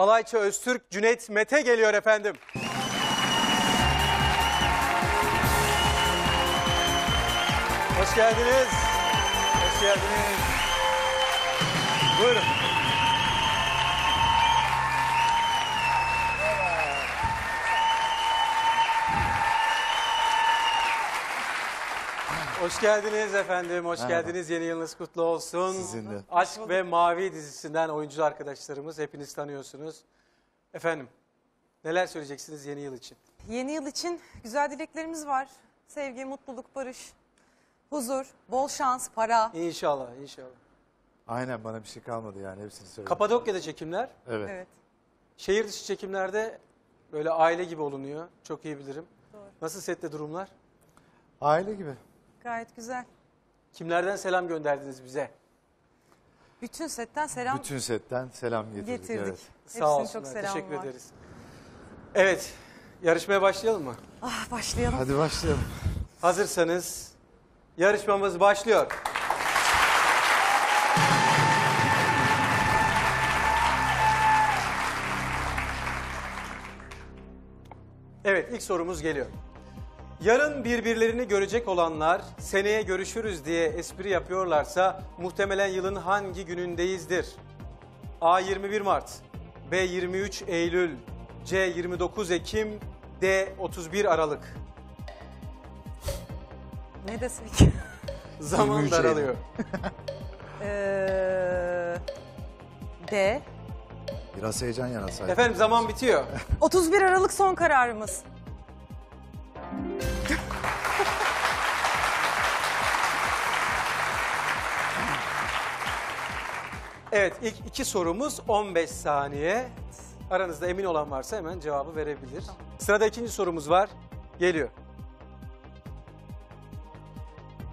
Alayça Öztürk, Cüneyt Mete geliyor efendim. Hoş geldiniz. Hoş geldiniz. Buyurun. Hoş geldiniz efendim, hoş Merhaba. geldiniz. Yeni yılınız kutlu olsun. Sizin de. Aşk ve Mavi dizisinden oyuncu arkadaşlarımız hepiniz tanıyorsunuz. Efendim, neler söyleyeceksiniz yeni yıl için? Yeni yıl için güzel dileklerimiz var. Sevgi, mutluluk, barış, huzur, bol şans, para. İnşallah, inşallah. Aynen bana bir şey kalmadı yani hepsini söyledim. Kapadokya'da çekimler, Evet. Evet. şehir dışı çekimlerde böyle aile gibi olunuyor. Çok iyi bilirim. Doğru. Nasıl sette durumlar? Aile gibi. Gayet güzel. Kimlerden selam gönderdiniz bize? Bütün setten selam Bütün setten selam getirdik. getirdik. Evet. Sağ olsunlar, çok selamı teşekkür var. ederiz. Evet, yarışmaya başlayalım mı? Ah başlayalım. Hadi başlayalım. Hazırsanız yarışmamız başlıyor. Evet ilk sorumuz geliyor. Yarın birbirlerini görecek olanlar seneye görüşürüz diye espri yapıyorlarsa muhtemelen yılın hangi günündeyizdir? A 21 Mart, B 23 Eylül, C 29 Ekim, D 31 Aralık. Ne desek? Zaman 23 daralıyor. Ee, D. Biraz heyecan yaratsaydı. Efendim zaman bitiyor. 31 Aralık son kararımız. Evet ilk iki sorumuz 15 saniye. Aranızda emin olan varsa hemen cevabı verebilir. Sırada ikinci sorumuz var. Geliyor.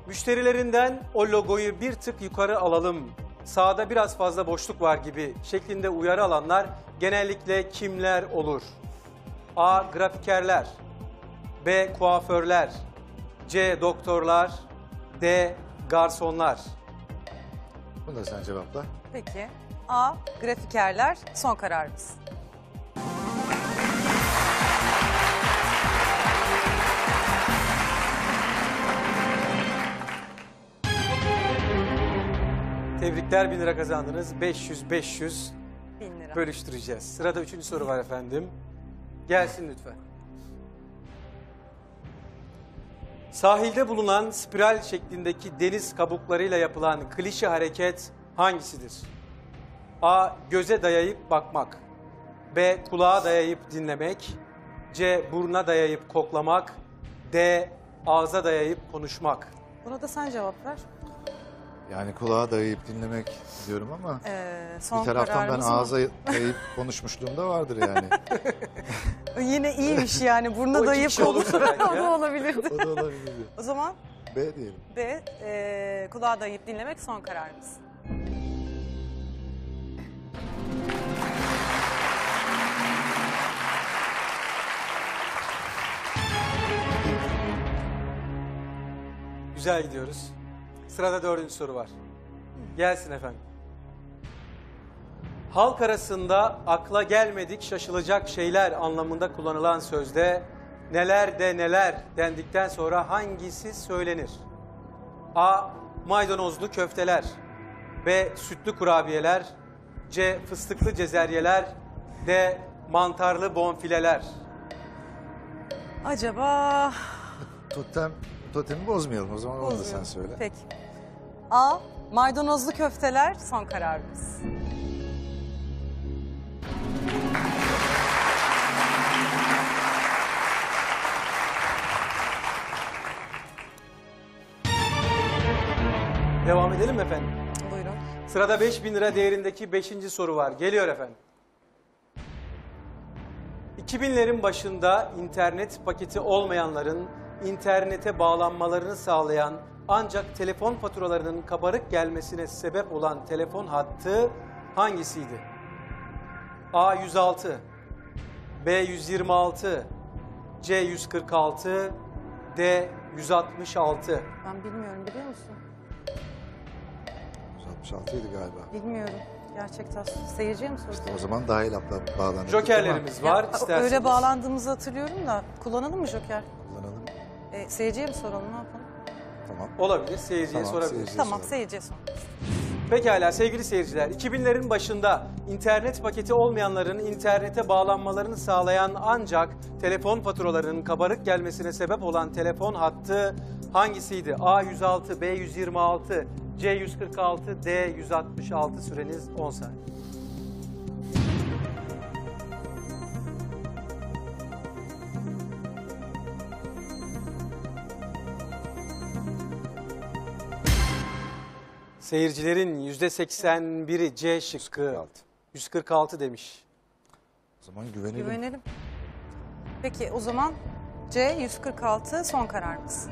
Müşterilerinden o logoyu bir tık yukarı alalım. Sağda biraz fazla boşluk var gibi şeklinde uyarı alanlar genellikle kimler olur? A. Grafikerler B. Kuaförler C. Doktorlar D. Garsonlar Bunu da sen cevapla. Peki. A. Grafikerler son kararımız. Tebrikler 1000 lira kazandınız. 500-500 Bin lira. bölüştüreceğiz. Sırada üçüncü soru var efendim. Gelsin lütfen. Sahilde bulunan spiral şeklindeki deniz kabuklarıyla yapılan klişe hareket hangisidir? A. Göze dayayıp bakmak. B. Kulağa dayayıp dinlemek. C. Buruna dayayıp koklamak. D. Ağza dayayıp konuşmak. Buna da sen cevap ver. Yani kulağa dayayıp dinlemek diyorum ama Ee, son bir taraftan ben kararımız mı? ağza dayayıp konuşmuşluğum da vardır yani. Yine iyiymiş yani. O Burnuna iki dayayıp kişi olursa belki o da olabilirdi. o da olabilir. O zaman B diyelim. B. E, kulağa dayayıp dinlemek son kararımız. Güzel gidiyoruz. Sırada dördüncü soru var. Gelsin efendim. Halk arasında akla gelmedik şaşılacak şeyler anlamında kullanılan sözde neler de neler dendikten sonra hangisi söylenir? A. Maydanozlu köfteler. B. Sütlü kurabiyeler. C. Fıstıklı cezeryeler. D. Mantarlı bonfileler. Acaba Totem, totemi bozmayalım o zaman onu da sen söyle. Peki. A. Maydanozlu köfteler son kararımız. Devam edelim mi efendim? Buyurun. Sırada 5000 lira değerindeki 5. soru var. Geliyor efendim. 2000'lerin başında internet paketi olmayanların internete bağlanmalarını sağlayan ancak telefon faturalarının kabarık gelmesine sebep olan telefon hattı hangisiydi? A 106, B 126, C 146, D 166. Ben bilmiyorum biliyor musun? 166 idi galiba. Bilmiyorum. Gerçekten seyirciye mi sordun? O zaman dahil abla bağlanırdık Jokerlerimiz var. Ya, İsterseniz. öyle bağlandığımızı hatırlıyorum da kullanalım mı Joker? Kullanalım. Seyirciye mi soralım ne yapalım? Tamam. Olabilir. Seyirciye Tamam, sorabiliriz. seyirciye Tamam soralım. seyirciye sor. Pekala sevgili seyirciler. 2000'lerin başında internet paketi olmayanların internete bağlanmalarını sağlayan ancak telefon faturalarının kabarık gelmesine sebep olan telefon hattı hangisiydi? A106, B126, C146, D166 süreniz 10 saniye. Seyircilerin %81'i C şıkkı. 146. 146 demiş. O zaman güvenelim. Güvenelim. Peki o zaman C 146 son kararımız.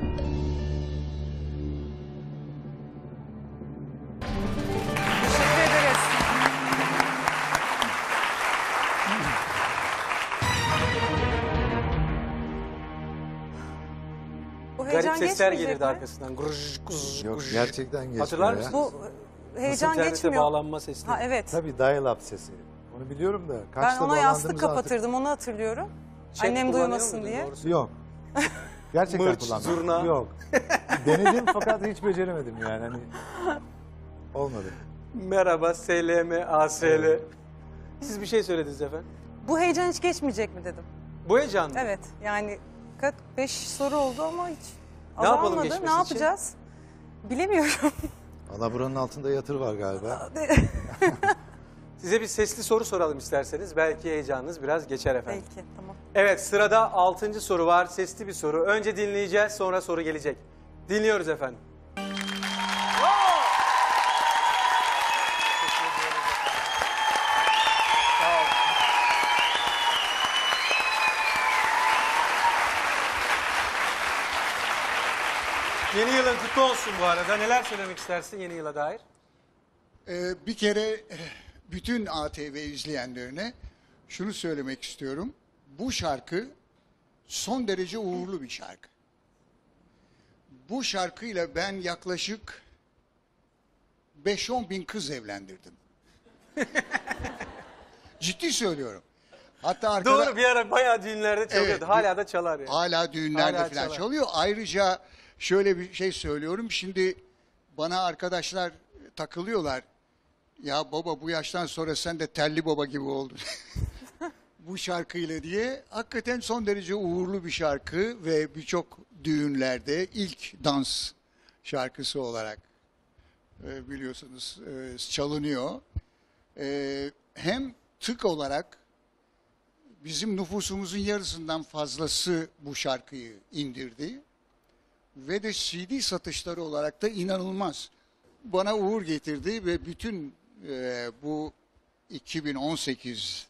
Heyecan Garip sesler geçmeyecek gelirdi mi? arkasından. Gurj, gurj, Yok gurj. gerçekten geçmiyor Hatırlar ya. mısın? Bu heyecan İnternete geçmiyor. bağlanma sesleri. Ha evet. Tabii dial-up sesi. Onu biliyorum da. Ben Kaçta ona yastık bağlandığımızı kapatırdım onu hatırlıyorum. Chat Annem kullanıyor duymasın muydun? diye. Doğrusu. Yok. Gerçekten Mırç, kullanmadım. zurna. Yok. Denedim fakat hiç beceremedim yani. Hani olmadı. Merhaba SLM, ASL. Siz bir şey söylediniz efendim. Bu heyecan hiç geçmeyecek mi dedim. Bu heyecan mı? Evet yani kaç beş soru oldu ama hiç Ne yapalım azalmadı. geçmesi Ne için? yapacağız? Bilemiyorum. Allah buranın altında yatır var galiba. Size bir sesli soru soralım isterseniz. Belki heyecanınız biraz geçer efendim. Belki tamam. Evet sırada 6. soru var. Sesli bir soru. Önce dinleyeceğiz sonra soru gelecek. Dinliyoruz efendim. Kutlu olsun bu arada. Neler söylemek istersin yeni yıla dair? Ee, bir kere eh, bütün ATV izleyenlerine şunu söylemek istiyorum. Bu şarkı son derece uğurlu bir şarkı. Bu şarkıyla ben yaklaşık 5-10 bin kız evlendirdim. Ciddi söylüyorum. Hatta arkada Doğru bir ara bayağı düğünlerde çalıyordu. Evet, Hala da çalar yani. hala düğünlerde Hala falan çalar. çalıyor. Ayrıca şöyle bir şey söylüyorum. Şimdi bana arkadaşlar takılıyorlar. Ya baba bu yaştan sonra sen de telli baba gibi oldun. bu şarkıyla diye. Hakikaten son derece uğurlu bir şarkı ve birçok düğünlerde ilk dans şarkısı olarak e, biliyorsunuz e, çalınıyor. E, hem tık olarak bizim nüfusumuzun yarısından fazlası bu şarkıyı indirdi. Ve de CD satışları olarak da inanılmaz. Bana uğur getirdi ve bütün e, bu 2018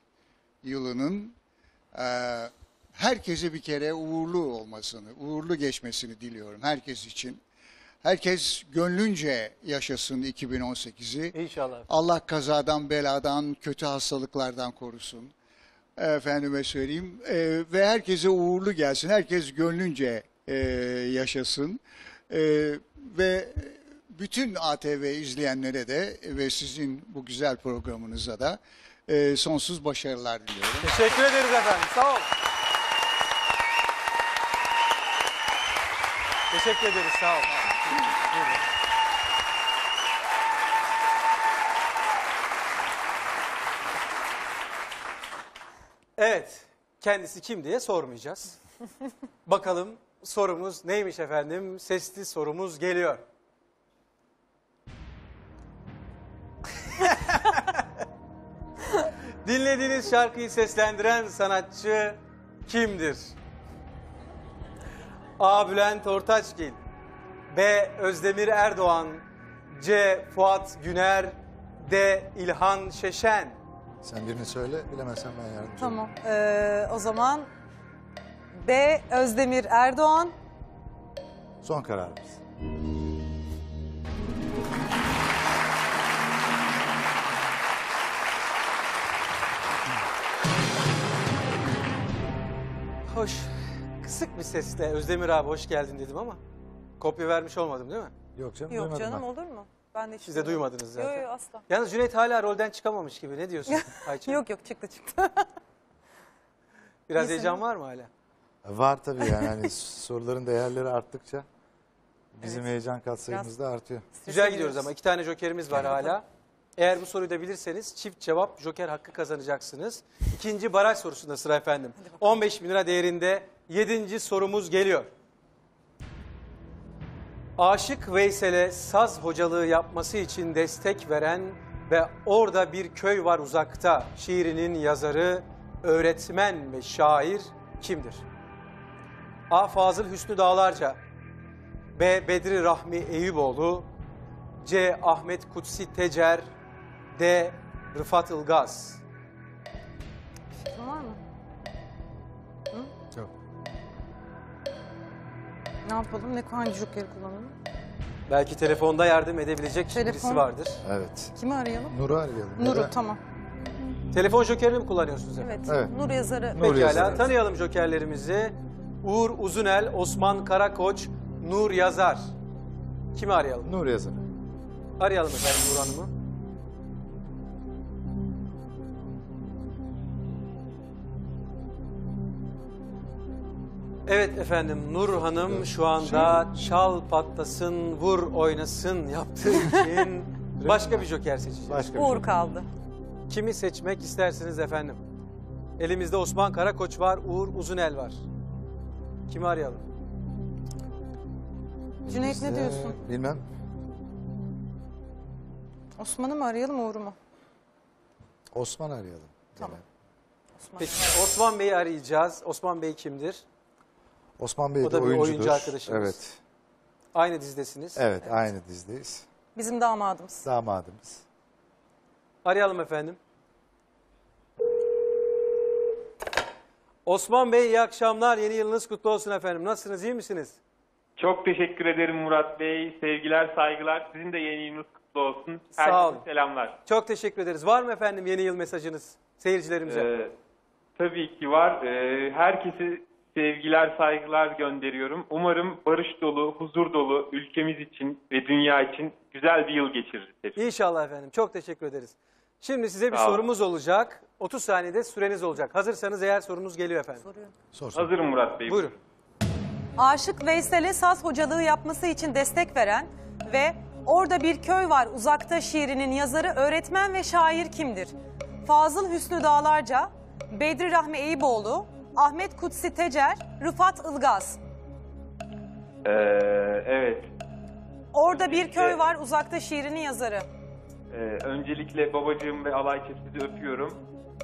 yılının e, herkese bir kere uğurlu olmasını, uğurlu geçmesini diliyorum herkes için. Herkes gönlünce yaşasın 2018'i. İnşallah. Allah kazadan, beladan, kötü hastalıklardan korusun. Efendime söyleyeyim. Ee, ve herkese uğurlu gelsin. Herkes gönlünce e, yaşasın. Ee, ve bütün ATV izleyenlere de ve sizin bu güzel programınıza da e, sonsuz başarılar diliyorum. Teşekkür ederiz efendim. Sağ ol. Teşekkür ederiz. Sağ ol. Buyurun. Evet. Kendisi kim diye sormayacağız. Bakalım sorumuz neymiş efendim? Sesli sorumuz geliyor. Dinlediğiniz şarkıyı seslendiren sanatçı kimdir? A. Bülent Ortaçgil B. Özdemir Erdoğan C. Fuat Güner D. İlhan Şeşen Sen birini söyle bilemezsen ben yardımcı olayım. Tamam. Ee, o zaman B Özdemir Erdoğan. Son kararımız. Hoş. Kısık bir sesle Özdemir abi hoş geldin dedim ama kopya vermiş olmadım değil mi? Yok canım Yok duymadım canım ben. olur mu? Ben de hiç Siz de duymadım. duymadınız zaten. Yok yok asla. Yalnız Cüneyt hala rolden çıkamamış gibi. Ne diyorsun Ayça? Yok yok çıktı çıktı. Biraz İyisin. heyecan var mı hala? Var tabii yani hani soruların değerleri arttıkça bizim heyecan katsayımız da artıyor. Güzel gidiyoruz ama iki tane jokerimiz var hala. Eğer bu soruyu da bilirseniz çift cevap joker hakkı kazanacaksınız. İkinci baraj sorusunda sıra efendim. 15 bin lira değerinde yedinci sorumuz geliyor. Aşık Veysel'e saz hocalığı yapması için destek veren ve orada bir köy var uzakta şiirinin yazarı, öğretmen ve şair kimdir? A. Fazıl Hüsnü Dağlarca B. Bedri Rahmi Eyüboğlu C. Ahmet Kutsi Tecer D. Rıfat Ilgaz Fikrin var mı? Yok. Ne yapalım? Ne hangi jokeri kullanalım? Belki telefonda yardım edebilecek Telefon. birisi vardır. Evet. Kimi arayalım? Nur'u arayalım. Nur'u da- tamam. Telefon jokerini mi kullanıyorsunuz efendim? Evet. Evet. Nur yazarı. Nur Pekala yazarı. tanıyalım jokerlerimizi. Uğur Uzunel, Osman Karakoç, Nur Yazar. Kimi arayalım? Nur yazarı. Arayalım efendim Nur Hanım'ı. Evet efendim Nur Hanım şu anda çal patlasın vur oynasın yaptığı için başka bir joker seçeceğiz. Başka bir Uğur şey. kaldı. Kimi seçmek istersiniz efendim? Elimizde Osman Karakoç var, Uğur Uzunel var. Kimi arayalım? Cüneyt ne Ee, diyorsun? Bilmem. Osman'ı mı arayalım Uğur'u mu? Osman arayalım. Tamam. Osman. Peki Osman Bey'i arayacağız. Osman Bey kimdir? Osman Bey O de da bir oyuncudur. oyuncu arkadaşımız. Evet. Aynı dizdesiniz. Evet, aynı dizdeyiz. Bizim damadımız. Damadımız. Arayalım efendim. Osman Bey iyi akşamlar. Yeni yılınız kutlu olsun efendim. Nasılsınız? iyi misiniz? Çok teşekkür ederim Murat Bey. Sevgiler, saygılar. Sizin de yeni yılınız kutlu olsun. Sağ Herkese olun. selamlar. Çok teşekkür ederiz. Var mı efendim yeni yıl mesajınız seyircilerimize? Ee, tabii ki var. Ee, herkese sevgiler, saygılar gönderiyorum. Umarım barış dolu, huzur dolu ülkemiz için ve dünya için güzel bir yıl geçiririz. hepimiz. İnşallah efendim. Çok teşekkür ederiz. Şimdi size bir Sağ olun. sorumuz olacak. 30 saniyede süreniz olacak. Hazırsanız eğer sorunuz geliyor efendim. Soruyor. Sor sor. Hazırım Murat Bey. Buyurun. Aşık Veysel'e saz hocalığı yapması için destek veren ve Orada Bir Köy Var Uzakta şiirinin yazarı, öğretmen ve şair kimdir? Fazıl Hüsnü Dağlarca, Bedri Rahmi Eyüboğlu, Ahmet Kutsi Tecer, Rıfat Ilgaz. Ee, evet. Orada Bir Köy Evet. Var Uzakta şiirinin yazarı. Ee, öncelikle babacığım ve Alayçe sizi öpüyorum.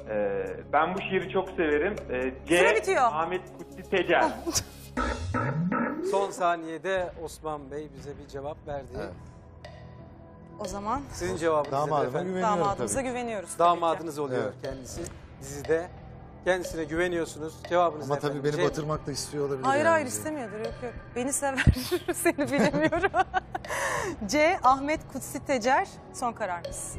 Ee, ben bu şiiri çok severim. Ee, C. Bitiyor. Ahmet Kutsi Tecer. Son saniyede Osman Bey bize bir cevap verdi. Evet. O zaman Sizin cevabınız nedir Damadıma efendim? güveniyorum damadımıza tabii. güveniyoruz. tabii ki. Damadınız oluyor Evet. kendisi. Dizide. Kendisine güveniyorsunuz. Cevabınız Ama ne tabii efendim? beni C- batırmak da istiyor olabilir. Hayır yani hayır istemiyordur yok yok. Beni sever seni bilemiyorum. C. Ahmet Kutsi Tecer son kararınız.